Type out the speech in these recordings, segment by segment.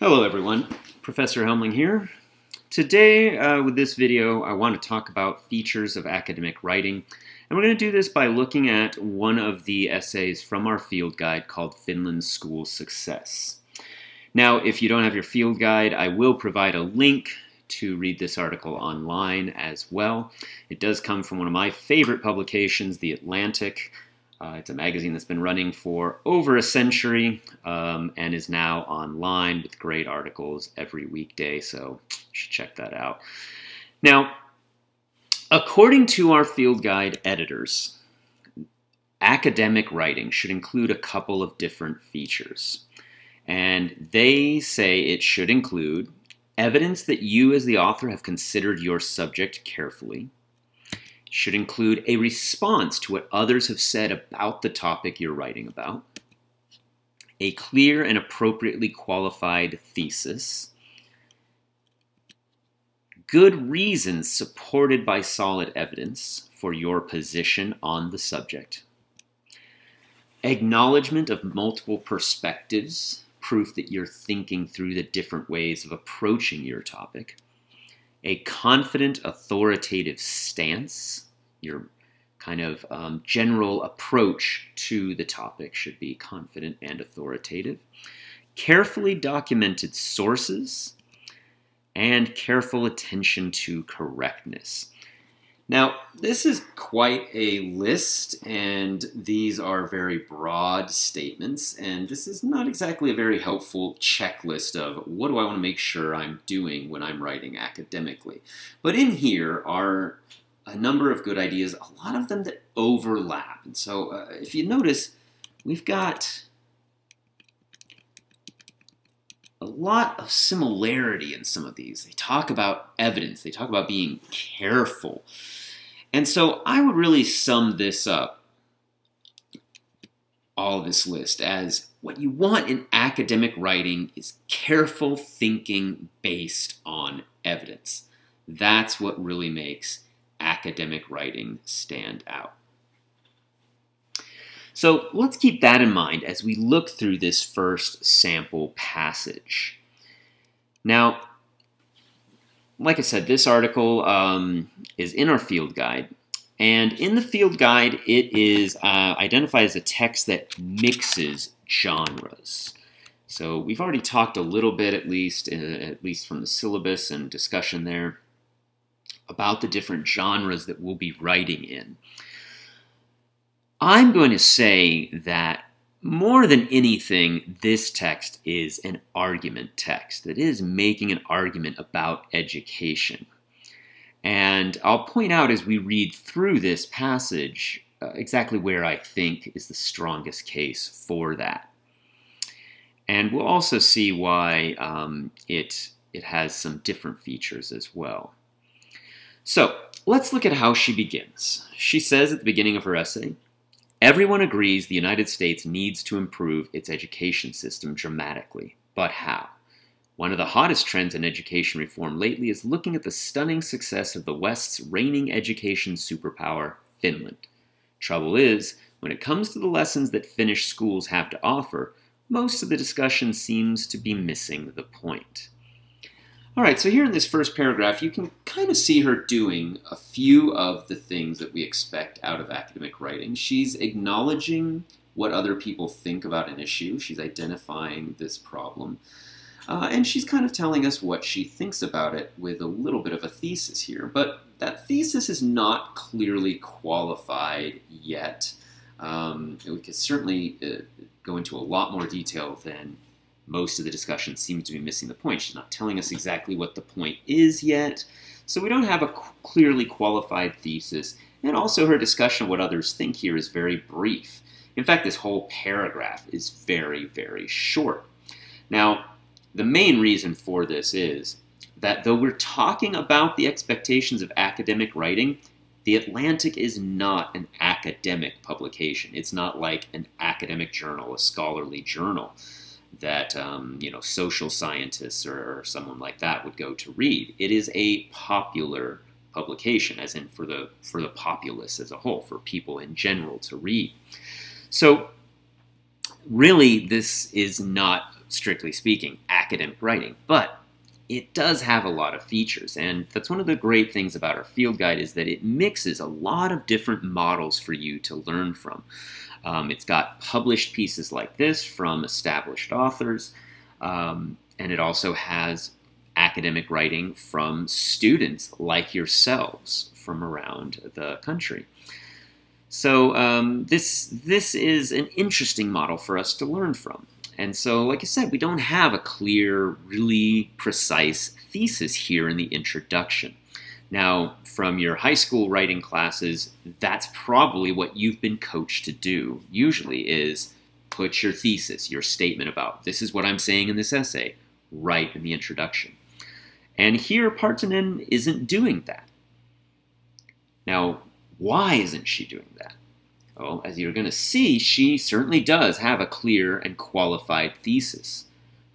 Hello everyone, Professor Helmling here. Today, uh, with this video, I want to talk about features of academic writing. And we're going to do this by looking at one of the essays from our field guide called Finland School Success. Now, if you don't have your field guide, I will provide a link to read this article online as well. It does come from one of my favorite publications, The Atlantic. Uh, it's a magazine that's been running for over a century um, and is now online with great articles every weekday, so you should check that out. Now, according to our field guide editors, academic writing should include a couple of different features. And they say it should include evidence that you as the author have considered your subject carefully, should include a response to what others have said about the topic you're writing about, a clear and appropriately qualified thesis, good reasons supported by solid evidence for your position on the subject, acknowledgement of multiple perspectives, proof that you're thinking through the different ways of approaching your topic, a confident, authoritative stance. Your kind of um, general approach to the topic should be confident and authoritative. Carefully documented sources and careful attention to correctness. Now, this is quite a list, and these are very broad statements, and this is not exactly a very helpful checklist of what do I want to make sure I'm doing when I'm writing academically. But in here are a number of good ideas, a lot of them that overlap. And so uh, if you notice, we've got a lot of similarity in some of these. They talk about evidence, they talk about being careful. And so I would really sum this up, all this list, as what you want in academic writing is careful thinking based on evidence. That's what really makes academic writing stand out. So let's keep that in mind as we look through this first sample passage. Now, like I said, this article um, is in our field guide. And in the field guide, it is uh, identified as a text that mixes genres. So we've already talked a little bit, at least, uh, at least from the syllabus and discussion there, about the different genres that we'll be writing in. I'm going to say that more than anything, this text is an argument text. It is making an argument about education. And I'll point out as we read through this passage uh, exactly where I think is the strongest case for that. And we'll also see why um, it, it has some different features as well. So let's look at how she begins. She says at the beginning of her essay, Everyone agrees the United States needs to improve its education system dramatically. But how? One of the hottest trends in education reform lately is looking at the stunning success of the West's reigning education superpower, Finland. Trouble is, when it comes to the lessons that Finnish schools have to offer, most of the discussion seems to be missing the point. All right, so here in this first paragraph, you can kind of see her doing a few of the things that we expect out of academic writing. She's acknowledging what other people think about an issue. She's identifying this problem. Uh, and she's kind of telling us what she thinks about it with a little bit of a thesis here. But that thesis is not clearly qualified yet. Um, we could certainly uh, go into a lot more detail than most of the discussion seems to be missing the point. She's not telling us exactly what the point is yet, so we don't have a clearly qualified thesis. And also, her discussion of what others think here is very brief. In fact, this whole paragraph is very, very short. Now, the main reason for this is that though we're talking about the expectations of academic writing, The Atlantic is not an academic publication. It's not like an academic journal, a scholarly journal that um, you know social scientists or, or, someone like that would go to read. It is a popular publication, as in for the for the populace as a whole, for people in general to read. So really, this is not strictly speaking, academic writing, but it does have a lot of features. And that's one of the great things about our field guide is that it mixes a lot of different models for you to learn from. Um, it's got published pieces like this from established authors, um, and it also has academic writing from students like yourselves from around the country. So um, this this is an interesting model for us to learn from. And so, like I said, we don't have a clear, really precise thesis here in the introduction. Now, from your high school writing classes, that's probably what you've been coached to do, usually, is put your thesis, your statement about this is what I'm saying in this essay, right in the introduction. And here, Partanen isn't doing that. Now, why isn't she doing that? Well, as you're going to see, she certainly does have a clear and qualified thesis.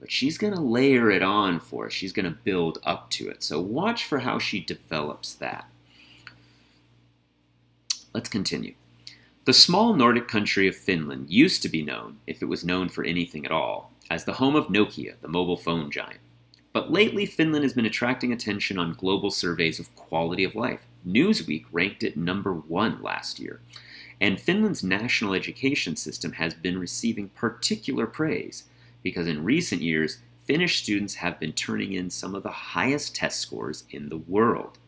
But she's going to layer it on for us. She's going to build up to it. So watch for how she develops that. Let's continue. The small Nordic country of Finland used to be known, if it was known for anything at all, as the home of Nokia, the mobile phone giant. But lately, Finland has been attracting attention on global surveys of quality of life. Newsweek ranked it number one last year. And Finland's national education system has been receiving particular praise because in recent years, Finnish students have been turning in some of the highest test scores in the world.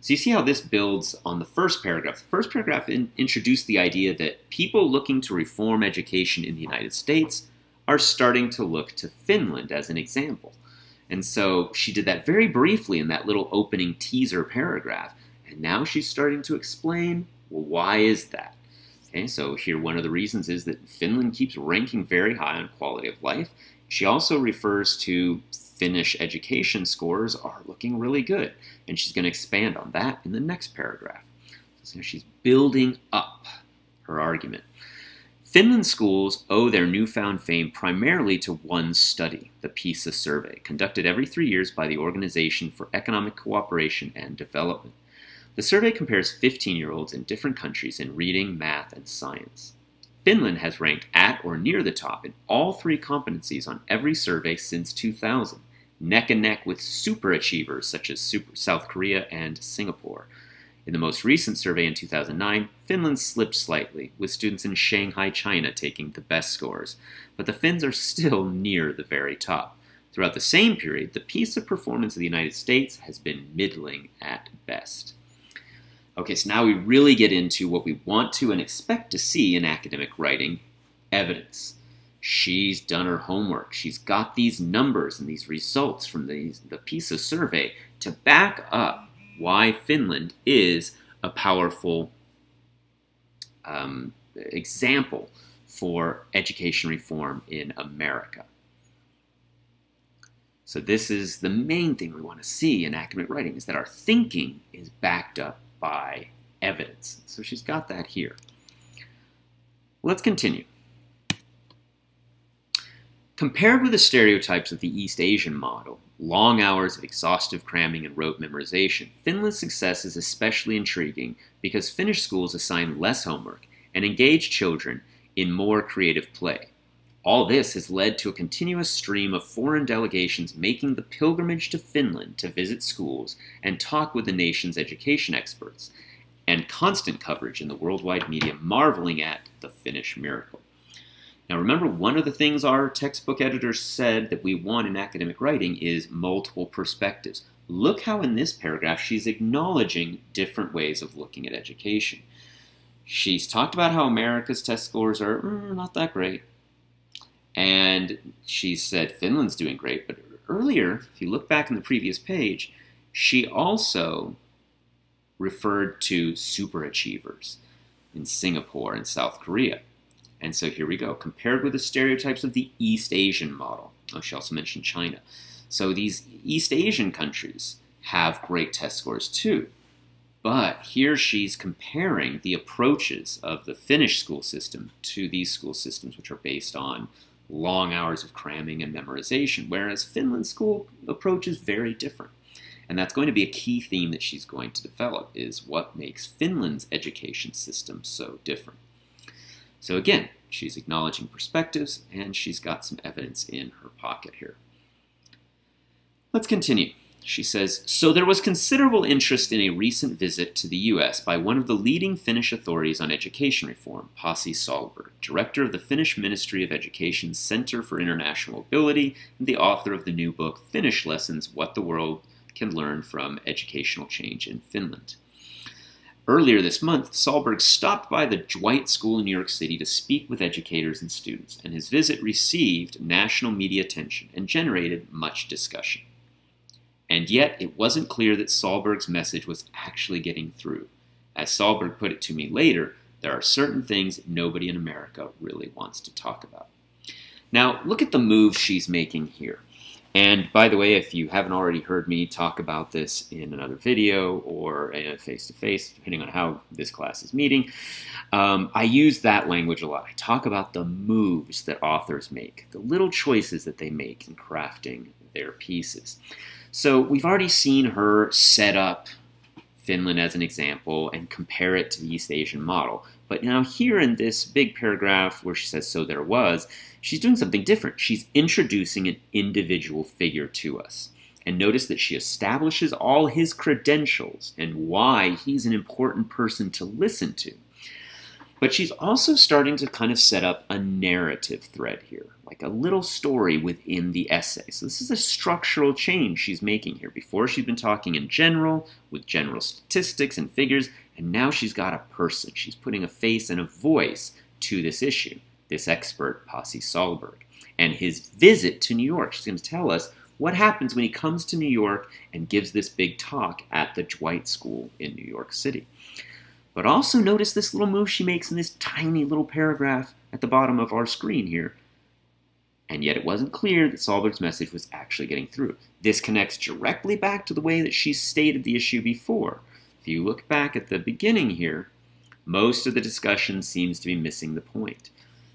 So you see how this builds on the first paragraph. The first paragraph in, introduced the idea that people looking to reform education in the United States are starting to look to Finland as an example. And so she did that very briefly in that little opening teaser paragraph. And now she's starting to explain well, why is that? Okay, so here one of the reasons is that Finland keeps ranking very high on quality of life. She also refers to Finnish education scores are looking really good, and she's going to expand on that in the next paragraph. So she's building up her argument. Finland schools owe their newfound fame primarily to one study, the PISA survey, conducted every three years by the Organization for Economic Cooperation and Development. The survey compares 15 year olds in different countries in reading, math, and science. Finland has ranked at or near the top in all three competencies on every survey since 2000, neck and neck with super achievers such as Super South Korea and Singapore. In the most recent survey in 2009, Finland slipped slightly, with students in Shanghai, China taking the best scores, but the Finns are still near the very top. Throughout the same period, the PISA performance of the United States has been middling at best. Okay, so now we really get into what we want to and expect to see in academic writing evidence. She's done her homework. She's got these numbers and these results from the, the PISA survey to back up why Finland is a powerful um, example for education reform in America. So this is the main thing we want to see in academic writing is that our thinking is backed up by evidence. So she's got that here. Let's continue. Compared with the stereotypes of the East Asian model, long hours of exhaustive cramming and rote memorization, Finland's success is especially intriguing because Finnish schools assign less homework and engage children in more creative play. All this has led to a continuous stream of foreign delegations making the pilgrimage to Finland to visit schools and talk with the nation's education experts, and constant coverage in the worldwide media marveling at the Finnish miracle. Now, remember, one of the things our textbook editors said that we want in academic writing is multiple perspectives. Look how in this paragraph she's acknowledging different ways of looking at education. She's talked about how America's test scores are mm, not that great. And she said Finland's doing great. But earlier, if you look back in the previous page, she also referred to superachievers in Singapore and South Korea. And so here we go. Compared with the stereotypes of the East Asian model. Oh, she also mentioned China. So these East Asian countries have great test scores too. But here she's comparing the approaches of the Finnish school system to these school systems, which are based on long hours of cramming and memorization, whereas Finland's school approach is very different. And that's going to be a key theme that she's going to develop is what makes Finland's education system so different. So again, she's acknowledging perspectives and she's got some evidence in her pocket here. Let's continue. She says, So there was considerable interest in a recent visit to the U.S. by one of the leading Finnish authorities on education reform, Pasi Sahlberg, director of the Finnish Ministry of Education's Center for International Mobility and the author of the new book, Finnish Lessons What the World Can Learn from Educational Change in Finland. Earlier this month, Sahlberg stopped by the Dwight School in New York City to speak with educators and students, and his visit received national media attention and generated much discussion. And yet, it wasn't clear that Sahlberg's message was actually getting through. As Sahlberg put it to me later, there are certain things nobody in America really wants to talk about. Now, look at the move she's making here. And by the way, if you haven't already heard me talk about this in another video or face to face, depending on how this class is meeting, um, I use that language a lot. I talk about the moves that authors make, the little choices that they make in crafting their pieces. So we've already seen her set up Finland as an example and compare it to the East Asian model. But now here in this big paragraph where she says, so there was, she's doing something different. She's introducing an individual figure to us. And notice that she establishes all his credentials and why he's an important person to listen to. But she's also starting to kind of set up a narrative thread here, like a little story within the essay. So this is a structural change she's making here. Before she's been talking in general, with general statistics and figures, and now she's got a person. She's putting a face and a voice to this issue, this expert, Pasi Sahlberg, And his visit to New York, she's going to tell us what happens when he comes to New York and gives this big talk at the Dwight School in New York City. But also notice this little move she makes in this tiny little paragraph at the bottom of our screen here. And yet it wasn't clear that Sahlberg's message was actually getting through. This connects directly back to the way that she stated the issue before. If you look back at the beginning here, most of the discussion seems to be missing the point.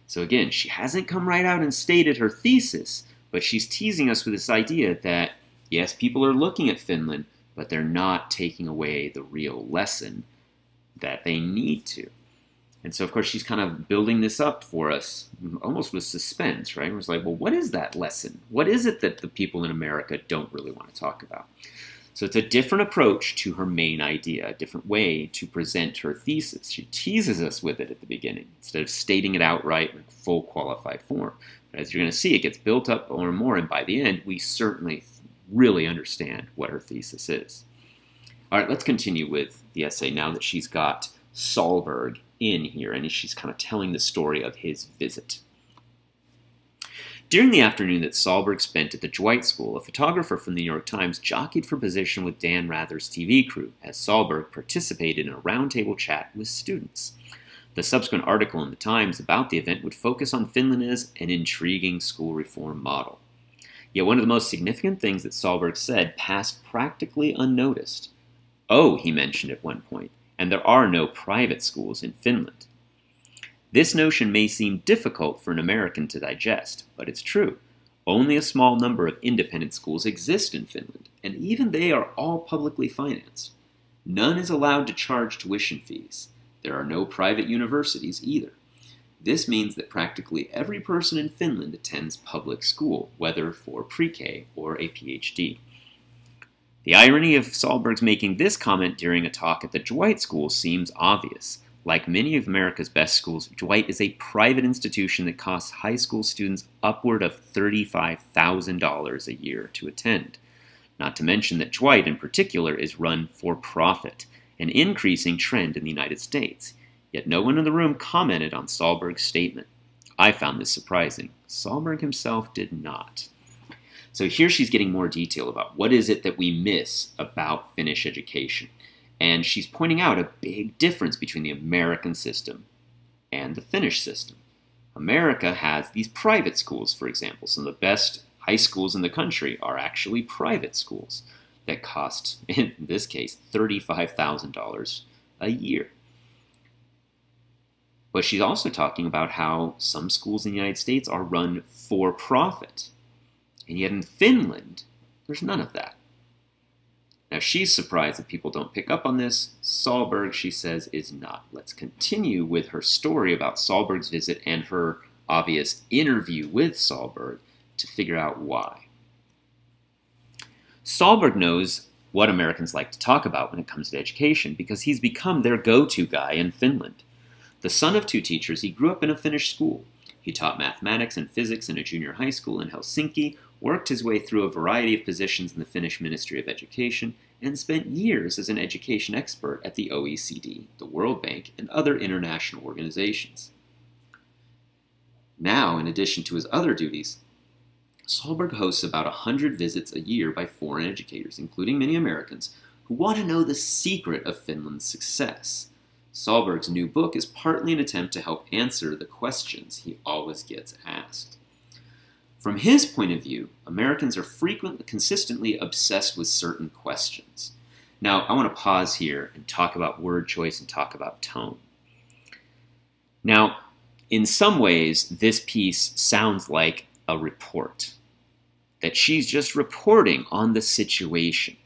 So again, she hasn't come right out and stated her thesis, but she's teasing us with this idea that, yes, people are looking at Finland, but they're not taking away the real lesson that they need to. And so, of course, she's kind of building this up for us, almost with suspense, right? It's like, well, what is that lesson? What is it that the people in America don't really want to talk about? So it's a different approach to her main idea, a different way to present her thesis. She teases us with it at the beginning instead of stating it outright in full qualified form. But as you're going to see, it gets built up more and more, and by the end, we certainly really understand what her thesis is. All right, let's continue with the essay now that she's got Sahlberg in here and she's kind of telling the story of his visit. During the afternoon that Sahlberg spent at the Dwight School, a photographer from the New York Times jockeyed for position with Dan Rather's TV crew as Sahlberg participated in a roundtable chat with students. The subsequent article in the Times about the event would focus on Finland as an intriguing school reform model. Yet one of the most significant things that Sahlberg said passed practically unnoticed. Oh, he mentioned at one point, and there are no private schools in Finland. This notion may seem difficult for an American to digest, but it's true. Only a small number of independent schools exist in Finland, and even they are all publicly financed. None is allowed to charge tuition fees. There are no private universities either. This means that practically every person in Finland attends public school, whether for pre K or a PhD. The irony of Sahlberg's making this comment during a talk at the Dwight School seems obvious. Like many of America's best schools, Dwight is a private institution that costs high school students upward of $35,000 a year to attend. Not to mention that Dwight, in particular, is run for profit, an increasing trend in the United States. Yet no one in the room commented on Sahlberg's statement. I found this surprising. Sahlberg himself did not. So here she's getting more detail about what is it that we miss about Finnish education. And she's pointing out a big difference between the American system and the Finnish system. America has these private schools, for example. Some of the best high schools in the country are actually private schools that cost, in this case, $35,000 a year. But she's also talking about how some schools in the United States are run for profit. And yet in Finland, there's none of that. Now she's surprised that people don't pick up on this. Sahlberg, she says, is not. Let's continue with her story about Sahlberg's visit and her obvious interview with Sahlberg to figure out why. Sahlberg knows what Americans like to talk about when it comes to education because he's become their go to guy in Finland. The son of two teachers, he grew up in a Finnish school. He taught mathematics and physics in a junior high school in Helsinki, worked his way through a variety of positions in the Finnish Ministry of Education, and spent years as an education expert at the OECD, the World Bank, and other international organizations. Now, in addition to his other duties, Sahlberg hosts about 100 visits a year by foreign educators, including many Americans, who want to know the secret of Finland's success. Sahlberg's new book is partly an attempt to help answer the questions he always gets asked. From his point of view, Americans are frequently, consistently obsessed with certain questions. Now, I want to pause here and talk about word choice and talk about tone. Now, in some ways, this piece sounds like a report, that she's just reporting on the situation,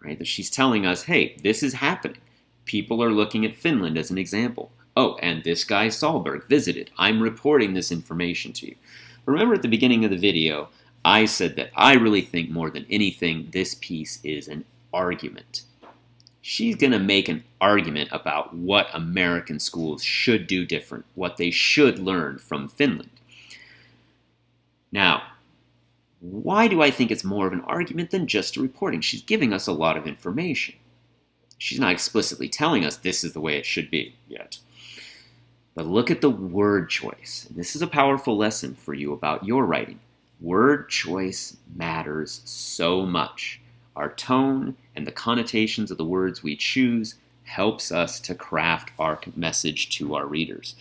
right? That she's telling us, hey, this is happening. People are looking at Finland as an example. Oh, and this guy Sahlberg visited. I'm reporting this information to you. Remember at the beginning of the video, I said that I really think more than anything, this piece is an argument. She's going to make an argument about what American schools should do different, what they should learn from Finland. Now, why do I think it's more of an argument than just a reporting? She's giving us a lot of information. She's not explicitly telling us this is the way it should be yet. But look at the word choice. And this is a powerful lesson for you about your writing. Word choice matters so much. Our tone and the connotations of the words we choose helps us to craft our message to our readers.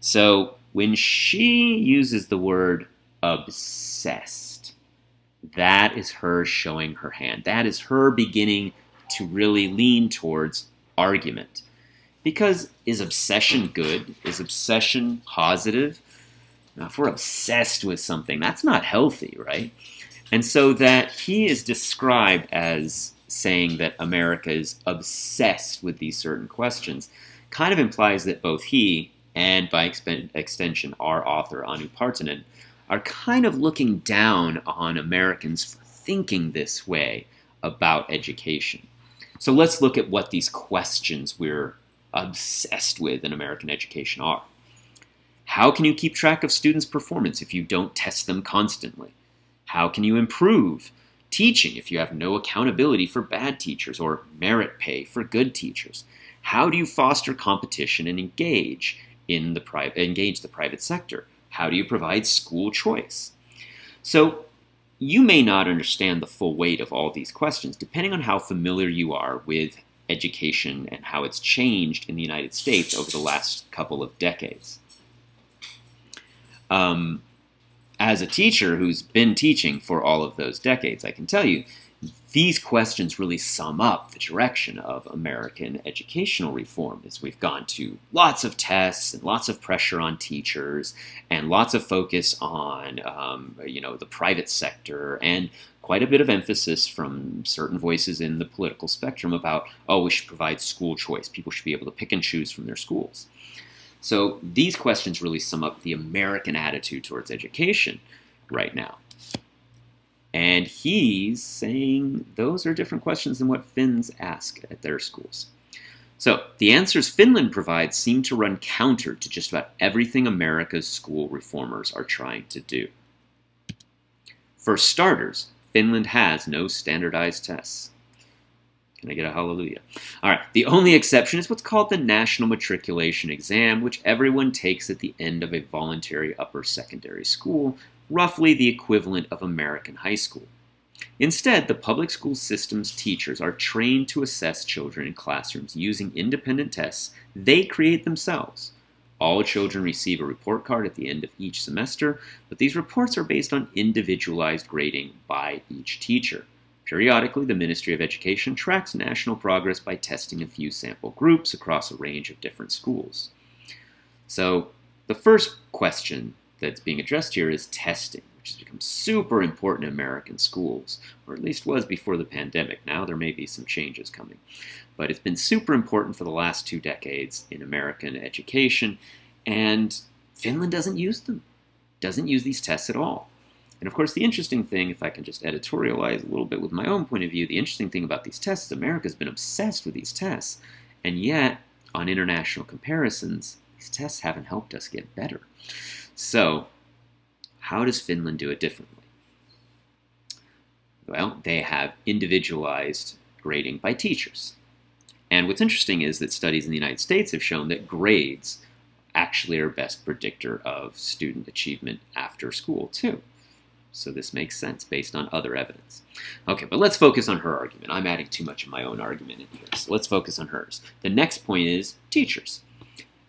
So when she uses the word obsessed, that is her showing her hand. That is her beginning to really lean towards argument. Because is obsession good? Is obsession positive? Now, if we're obsessed with something, that's not healthy, right? And so that he is described as saying that America is obsessed with these certain questions kind of implies that both he and by extension our author Anu Partanen are kind of looking down on Americans for thinking this way about education. So let's look at what these questions we're obsessed with in American education are. How can you keep track of students' performance if you don't test them constantly? How can you improve teaching if you have no accountability for bad teachers or merit pay for good teachers? How do you foster competition and engage in the private engage the private sector? How do you provide school choice? So you may not understand the full weight of all these questions, depending on how familiar you are with education and how it's changed in the United States over the last couple of decades. Um, as a teacher who's been teaching for all of those decades, I can tell you these questions really sum up the direction of American educational reform as we've gone to lots of tests and lots of pressure on teachers and lots of focus on um, you know the private sector and quite a bit of emphasis from certain voices in the political spectrum about oh we should provide school choice people should be able to pick and choose from their schools so these questions really sum up the American attitude towards education right now and he's saying those are different questions than what Finns ask at their schools. So the answers Finland provides seem to run counter to just about everything America's school reformers are trying to do. For starters, Finland has no standardized tests. Can I get a hallelujah? All right, the only exception is what's called the National Matriculation Exam, which everyone takes at the end of a voluntary upper secondary school roughly the equivalent of American high school. Instead, the public school system's teachers are trained to assess children in classrooms using independent tests they create themselves. All children receive a report card at the end of each semester, but these reports are based on individualized grading by each teacher. Periodically, the Ministry of Education tracks national progress by testing a few sample groups across a range of different schools. So, the first question that's being addressed here is testing, which has become super important in American schools, or at least was before the pandemic. Now there may be some changes coming. But it's been super important for the last two decades in American education, and Finland doesn't use them, doesn't use these tests at all. And of course, the interesting thing, if I can just editorialize a little bit with my own point of view, the interesting thing about these tests is America's been obsessed with these tests, and yet, on international comparisons, these tests haven't helped us get better. So, how does Finland do it differently? Well, they have individualized grading by teachers. And what's interesting is that studies in the United States have shown that grades actually are best predictor of student achievement after school, too. So this makes sense based on other evidence. Okay, but let's focus on her argument. I'm adding too much of my own argument in here, so let's focus on hers. The next point is teachers.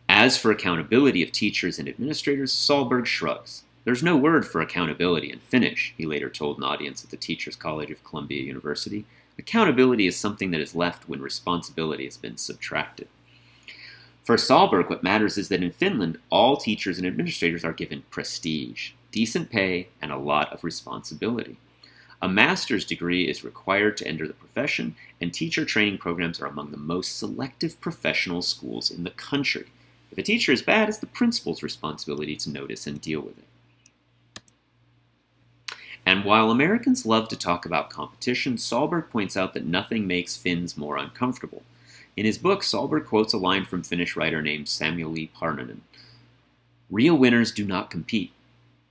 As for accountability of teachers and administrators, Sahlberg shrugs. There's no word for accountability in Finnish, he later told an audience at the Teachers College of Columbia University. Accountability is something that is left when responsibility has been subtracted. For Sahlberg, what matters is that in Finland, all teachers and administrators are given prestige, decent pay, and a lot of responsibility. A master's degree is required to enter the profession, and teacher training programs are among the most selective professional schools in the country. If a teacher is bad, it's the principal's responsibility to notice and deal with it. And while Americans love to talk about competition, Sahlberg points out that nothing makes Finns more uncomfortable. In his book, Sahlberg quotes a line from Finnish writer named Samuli Paronen. Real winners do not compete.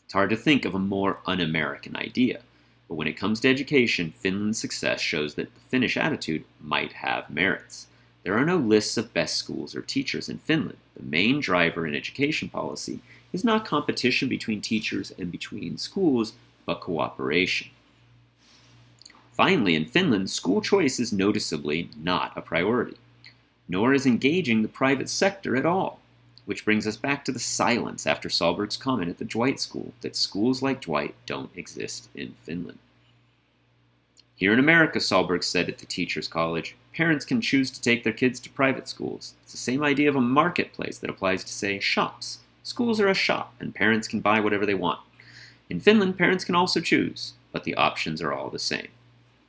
It's hard to think of a more un-American idea. But when it comes to education, Finland's success shows that the Finnish attitude might have merits. There are no lists of best schools or teachers in Finland. The main driver in education policy is not competition between teachers and between schools, but cooperation. Finally, in Finland, school choice is noticeably not a priority, nor is engaging the private sector at all. Which brings us back to the silence after Sahlberg's comment at the Dwight School that schools like Dwight don't exist in Finland. Here in America, Sahlberg said at the Teachers College, parents can choose to take their kids to private schools. It's the same idea of a marketplace that applies to, say, shops. Schools are a shop, and parents can buy whatever they want. In Finland, parents can also choose, but the options are all the same.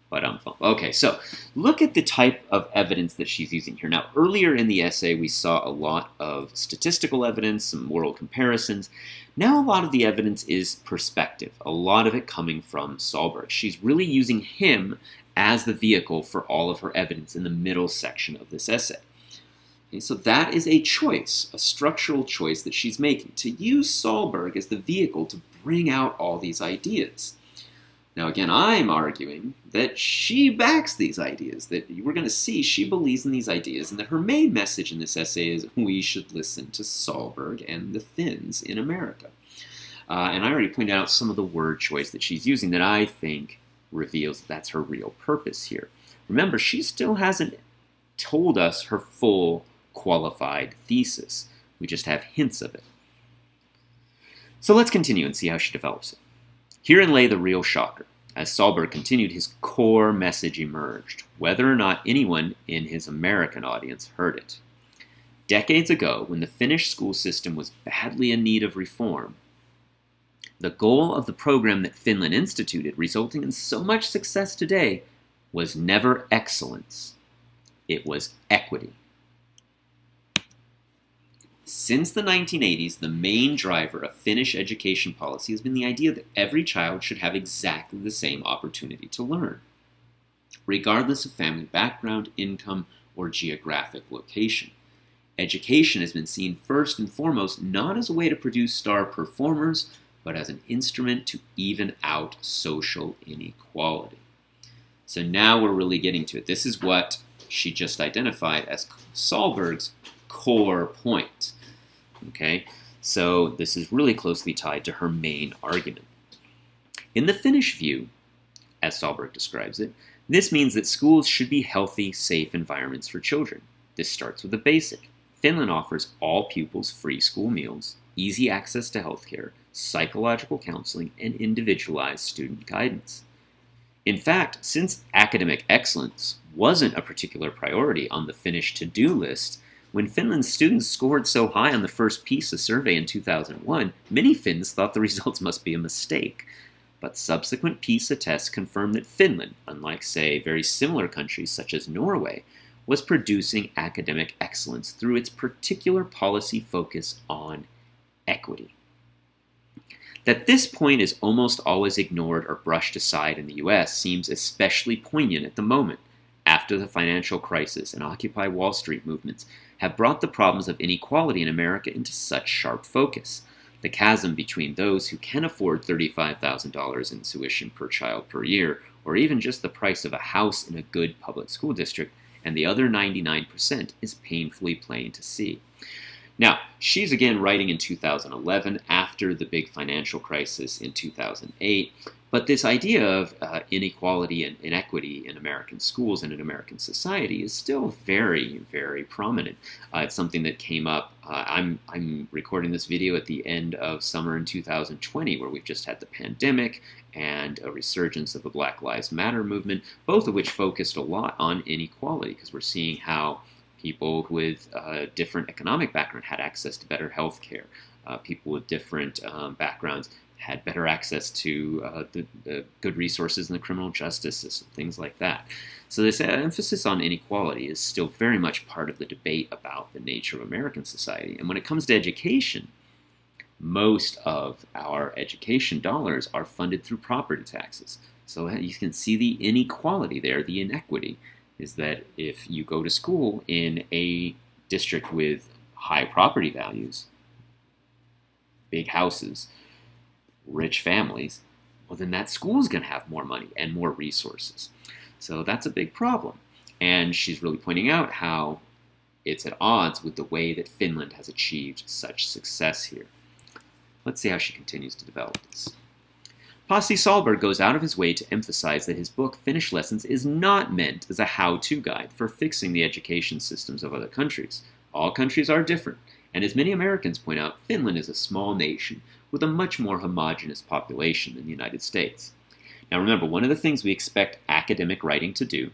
But um, okay, so look at the type of evidence that she's using here. Now, earlier in the essay, we saw a lot of statistical evidence, some moral comparisons. Now, a lot of the evidence is perspective, a lot of it coming from Sahlberg. She's really using him as the vehicle for all of her evidence in the middle section of this essay. Okay, so that is a choice, a structural choice that she's making, to use Sahlberg as the vehicle to bring out all these ideas. Now, again, I'm arguing that she backs these ideas, that we're going to see she believes in these ideas, and that her main message in this essay is we should listen to Sahlberg and the Finns in America. Uh, and I already pointed out some of the word choice that she's using that I think reveals that that's her real purpose here. Remember, she still hasn't told us her full qualified thesis. We just have hints of it. So let's continue and see how she develops it. Herein lay the real shocker. As Sahlberg continued, his core message emerged, whether or not anyone in his American audience heard it. Decades ago, when the Finnish school system was badly in need of reform, the goal of the program that Finland instituted, resulting in so much success today, was never excellence. It was equity. Since the 1980s, the main driver of Finnish education policy has been the idea that every child should have exactly the same opportunity to learn, regardless of family background, income, or geographic location. Education has been seen first and foremost not as a way to produce star performers, but as an instrument to even out social inequality. So now we're really getting to it. This is what she just identified as Sahlberg's core point. Okay, so this is really closely tied to her main argument. In the Finnish view, as Sahlberg describes it, this means that schools should be healthy, safe environments for children. This starts with the basic. Finland offers all pupils free school meals, easy access to healthcare, psychological counseling, and individualized student guidance. In fact, since academic excellence wasn't a particular priority on the Finnish to-do list, when Finland's students scored so high on the first PISA survey in 2001, many Finns thought the results must be a mistake. but subsequent PISA tests confirmed that Finland, unlike, say, very similar countries such as Norway, was producing academic excellence through its particular policy focus on equity. That this point is almost always ignored or brushed aside in the US seems especially poignant at the moment, after the financial crisis and Occupy Wall Street movements have brought the problems of inequality in America into such sharp focus. The chasm between those who can afford $35,000 in tuition per child per year, or even just the price of a house in a good public school district, and the other 99% is painfully plain to see. Now, she's again writing in 2011 after the big financial crisis in 2008, but this idea of uh, inequality and inequity in American schools and in American society is still very, very prominent. Uh, it's something that came up. Uh, I'm, I'm recording this video at the end of summer in 2020, where we've just had the pandemic and a resurgence of the Black Lives Matter movement, both of which focused a lot on inequality because we're seeing how people with uh, different economic background had access to better health care. Uh, people with different um, backgrounds had better access to uh, the, the, good resources in the criminal justice system, things like that. So this emphasis on inequality is still very much part of the debate about the nature of American society. And when it comes to education, most of our education dollars are funded through property taxes. So you can see the inequality there, the inequity, is that if you go to school in a district with high property values, big houses, rich families, well, then that school is going to have more money and more resources. So that's a big problem. And she's really pointing out how it's at odds with the way that Finland has achieved such success here. Let's see how she continues to develop this. Pasi Sahlberg goes out of his way to emphasize that his book, Finnish Lessons, is not meant as a how-to guide for fixing the education systems of other countries. All countries are different, and as many Americans point out, Finland is a small nation with a much more homogenous population than the United States. Now remember, one of the things we expect academic writing to do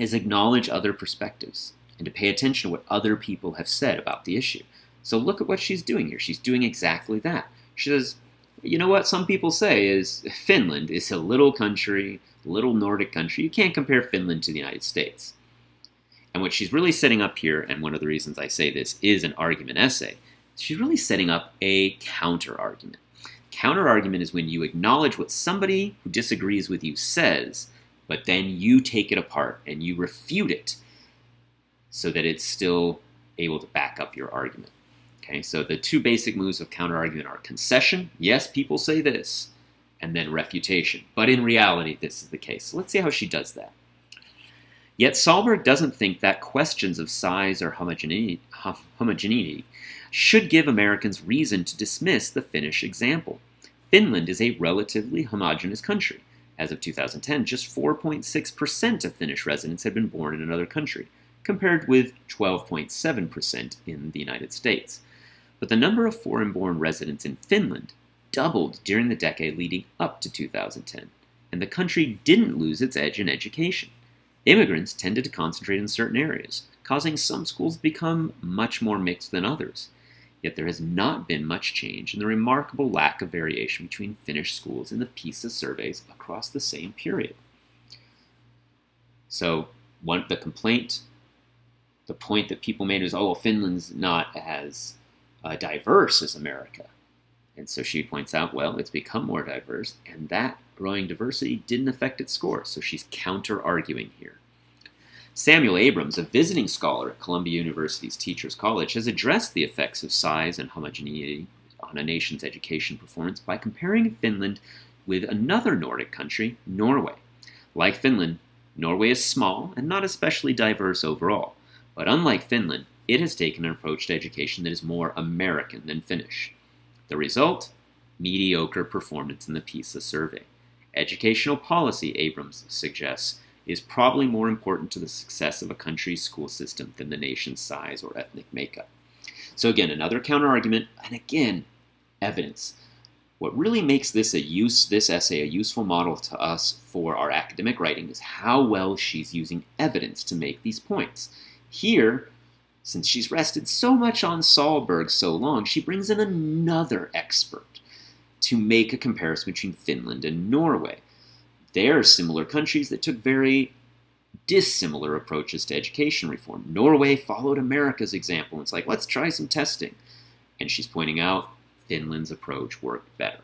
is acknowledge other perspectives and to pay attention to what other people have said about the issue. So look at what she's doing here. She's doing exactly that. She says, you know what some people say is Finland is a little country, little Nordic country. You can't compare Finland to the United States. And what she's really setting up here, and one of the reasons I say this is an argument essay, she's really setting up a counter argument. Counter argument is when you acknowledge what somebody who disagrees with you says, but then you take it apart and you refute it so that it's still able to back up your argument. Okay, so the two basic moves of counter argument are concession, yes, people say this, and then refutation. But in reality, this is the case. So let's see how she does that. Yet Sahlberg doesn't think that questions of size or homogeneity, homogeneity should give Americans reason to dismiss the Finnish example. Finland is a relatively homogeneous country. As of 2010, just 4.6% of Finnish residents had been born in another country, compared with 12.7% in the United States. But the number of foreign-born residents in Finland doubled during the decade leading up to 2010, and the country didn't lose its edge in education. Immigrants tended to concentrate in certain areas, causing some schools to become much more mixed than others. Yet there has not been much change in the remarkable lack of variation between Finnish schools in the PISA surveys across the same period. So, one the complaint, the point that people made is, oh, well, Finland's not as uh, diverse as America. And so she points out, well, it's become more diverse, and that growing diversity didn't affect its score. So she's counter arguing here. Samuel Abrams, a visiting scholar at Columbia University's Teachers College, has addressed the effects of size and homogeneity on a nation's education performance by comparing Finland with another Nordic country, Norway. Like Finland, Norway is small and not especially diverse overall, but unlike Finland, it has taken an approach to education that is more American than Finnish. The result? Mediocre performance in the PISA survey. Educational policy, Abrams suggests, is probably more important to the success of a country's school system than the nation's size or ethnic makeup. So again, another counterargument, and again, evidence. What really makes this a use, this essay a useful model to us for our academic writing is how well she's using evidence to make these points. Here, since she's rested so much on Sahlberg so long, she brings in another expert to make a comparison between Finland and Norway. They are similar countries that took very dissimilar approaches to education reform. Norway followed America's example. It's like, let's try some testing. And she's pointing out Finland's approach worked better.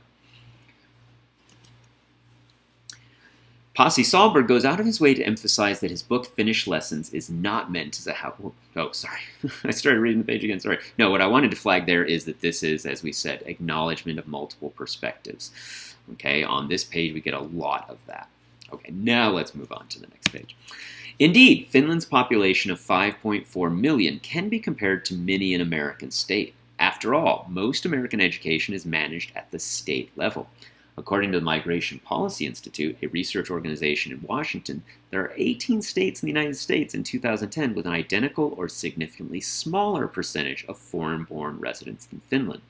Pasi Sahlberg goes out of his way to emphasize that his book Finnish Lessons is not meant as a how. Oh, oh sorry. I started reading the page again. Sorry. No, what I wanted to flag there is that this is, as we said, acknowledgement of multiple perspectives. Okay, on this page we get a lot of that. Okay, now let's move on to the next page. Indeed, Finland's population of 5.4 million can be compared to many an American state. After all, most American education is managed at the state level. According to the Migration Policy Institute, a research organization in Washington, there are 18 states in the United States in 2010 with an identical or significantly smaller percentage of foreign born residents than Finland.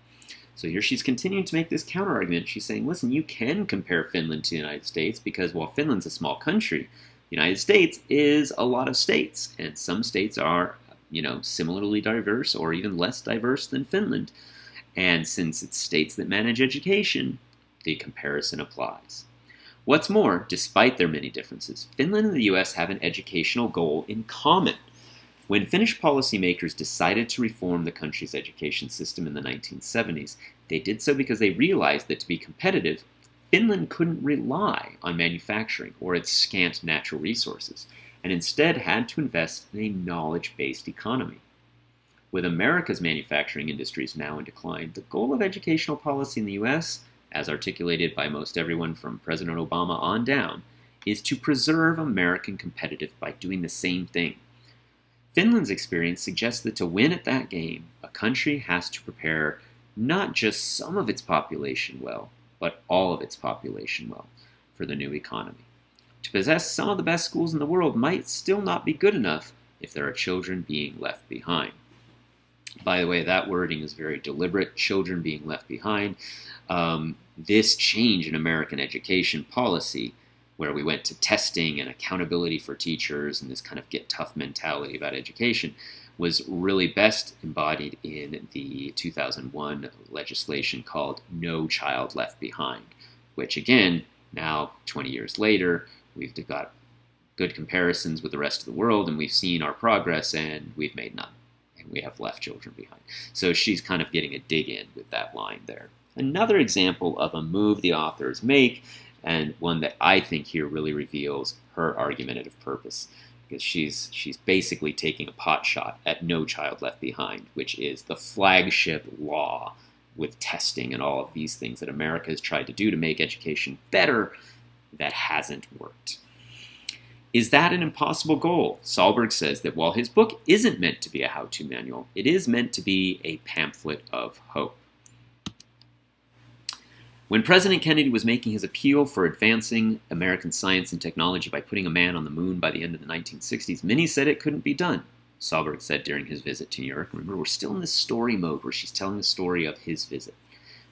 So here she's continuing to make this counterargument. She's saying, listen, you can compare Finland to the United States because while Finland's a small country, the United States is a lot of states, and some states are, you know, similarly diverse or even less diverse than Finland. And since it's states that manage education, the comparison applies. What's more, despite their many differences, Finland and the US have an educational goal in common. When Finnish policymakers decided to reform the country's education system in the 1970s, they did so because they realized that to be competitive, Finland couldn't rely on manufacturing or its scant natural resources, and instead had to invest in a knowledge based economy. With America's manufacturing industries now in decline, the goal of educational policy in the US as articulated by most everyone from President Obama on down, is to preserve American competitive by doing the same thing. Finland's experience suggests that to win at that game, a country has to prepare not just some of its population well, but all of its population well for the new economy. To possess some of the best schools in the world might still not be good enough if there are children being left behind. By the way, that wording is very deliberate, children being left behind. Um, this change in American education policy, where we went to testing and accountability for teachers and this kind of get tough mentality about education, was really best embodied in the 2001 legislation called No Child Left Behind, which again, now 20 years later, we've got good comparisons with the rest of the world and we've seen our progress and we've made none we have left children behind. So she's kind of getting a dig in with that line there. Another example of a move the authors make, and one that I think here really reveals her argumentative purpose, because she's she's basically taking a pot shot at No Child Left Behind, which is the flagship law with testing and all of these things that America has tried to do to make education better that hasn't worked. Is that an impossible goal? Sahlberg says that while his book isn't meant to be a how to manual, it is meant to be a pamphlet of hope. When President Kennedy was making his appeal for advancing American science and technology by putting a man on the moon by the end of the 1960s, many said it couldn't be done. Sahlberg said during his visit to New York. Remember, we're still in this story mode where she's telling the story of his visit.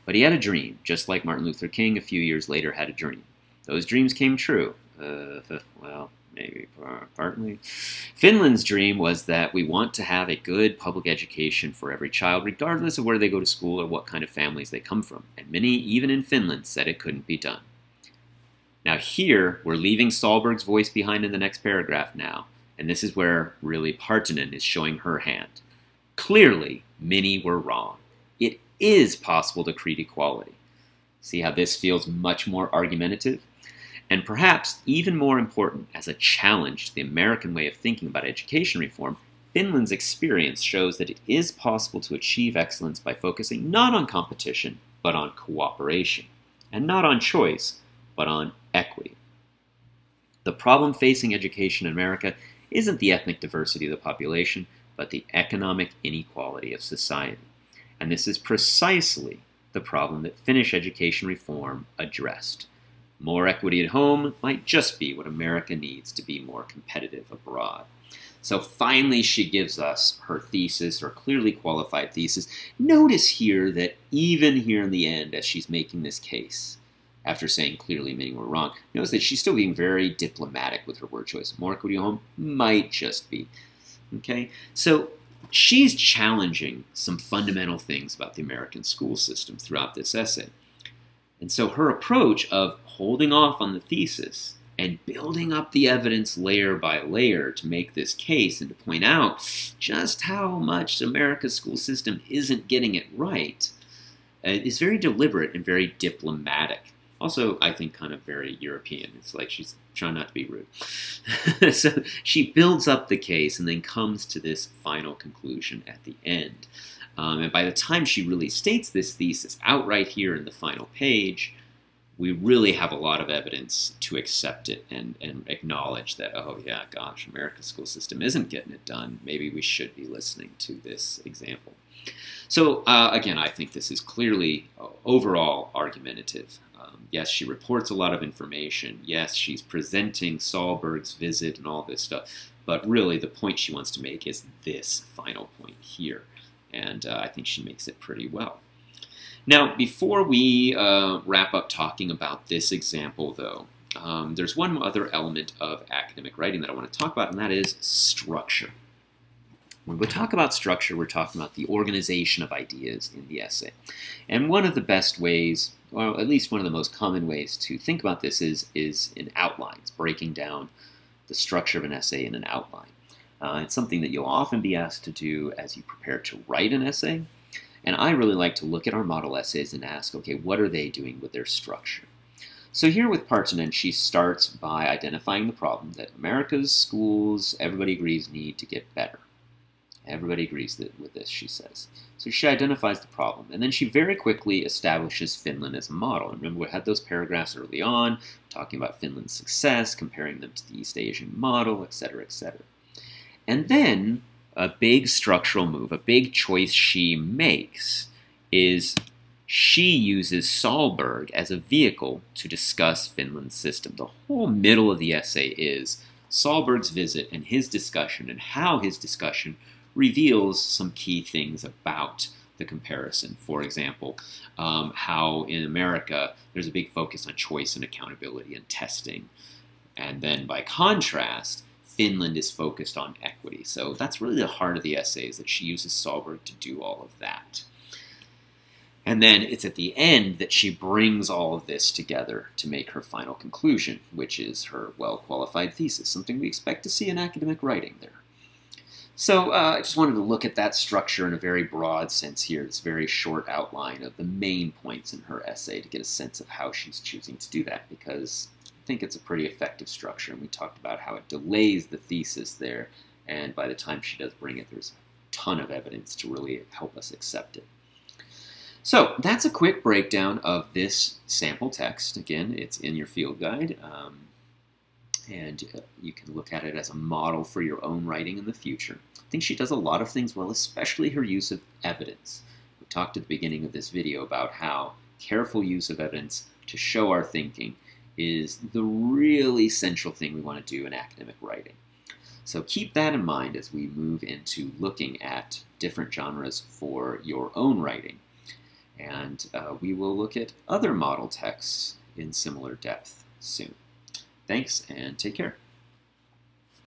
But he had a dream, just like Martin Luther King a few years later had a dream. Those dreams came true. Uh, well, maybe uh, partly. Finland's dream was that we want to have a good public education for every child, regardless of where they go to school or what kind of families they come from. And many, even in Finland, said it couldn't be done. Now, here, we're leaving Sahlberg's voice behind in the next paragraph now, and this is where really Partanen is showing her hand. Clearly, many were wrong. It is possible to create equality. See how this feels much more argumentative? And perhaps even more important as a challenge to the American way of thinking about education reform, Finland's experience shows that it is possible to achieve excellence by focusing not on competition, but on cooperation, and not on choice, but on equity. The problem facing education in America isn't the ethnic diversity of the population, but the economic inequality of society. And this is precisely the problem that Finnish education reform addressed. More equity at home might just be what America needs to be more competitive abroad. So finally, she gives us her thesis, her clearly qualified thesis. Notice here that even here in the end, as she's making this case, after saying clearly many were wrong, notice that she's still being very diplomatic with her word choice. More equity at home might just be. Okay? So she's challenging some fundamental things about the American school system throughout this essay. And so her approach of holding off on the thesis and building up the evidence layer by layer to make this case and to point out just how much America's school system isn't getting it right uh, is very deliberate and very diplomatic. Also, I think kind of very European. It's like she's trying not to be rude. so she builds up the case and then comes to this final conclusion at the end. Um, and by the time she really states this thesis outright here in the final page, we really have a lot of evidence to accept it and, and acknowledge that, oh, yeah, gosh, America's school system isn't getting it done. Maybe we should be listening to this example. So, uh, again, I think this is clearly uh, overall argumentative. Um, yes, she reports a lot of information. Yes, she's presenting Sahlberg's visit and all this stuff. But really, the point she wants to make is this final point here. And uh, I think she makes it pretty well. Now, before we uh, wrap up talking about this example, though, um, there's one other element of academic writing that I want to talk about, and that is structure. When we talk about structure, we're talking about the organization of ideas in the essay. And one of the best ways, or at least one of the most common ways to think about this is, is in outlines, breaking down the structure of an essay in an outline. Uh, it's something that you'll often be asked to do as you prepare to write an essay, and I really like to look at our model essays and ask, okay, what are they doing with their structure? So here with Partanen, she starts by identifying the problem that America's schools, everybody agrees, need to get better. Everybody agrees that, with this, she says. So she identifies the problem, and then she very quickly establishes Finland as a model. And remember, we had those paragraphs early on, talking about Finland's success, comparing them to the East Asian model, etc., etc. And then a big structural move, a big choice she makes is she uses Sahlberg as a vehicle to discuss Finland's system. The whole middle of the essay is Sahlberg's visit and his discussion and how his discussion reveals some key things about the comparison. For example, um, how in America there's a big focus on choice and accountability and testing. And then by contrast, Finland is focused on equity. So that's really the heart of the essay is that she uses Sahlberg to do all of that. And then it's at the end that she brings all of this together to make her final conclusion, which is her well-qualified thesis, something we expect to see in academic writing there. So uh, I just wanted to look at that structure in a very broad sense here, this very short outline of the main points in her essay to get a sense of how she's choosing to do that, because think it's a pretty effective structure, and we talked about how it delays the thesis there, and by the time she does bring it, there's a ton of evidence to really help us accept it. So that's a quick breakdown of this sample text. Again, it's in your field guide, um, and uh, you can look at it as a model for your own writing in the future. I think she does a lot of things well, especially her use of evidence. We talked at the beginning of this video about how careful use of evidence to show our thinking is the really central thing we want to do in academic writing. So keep that in mind as we move into looking at different genres for your own writing. And uh, we will look at other model texts in similar depth soon. Thanks and take care.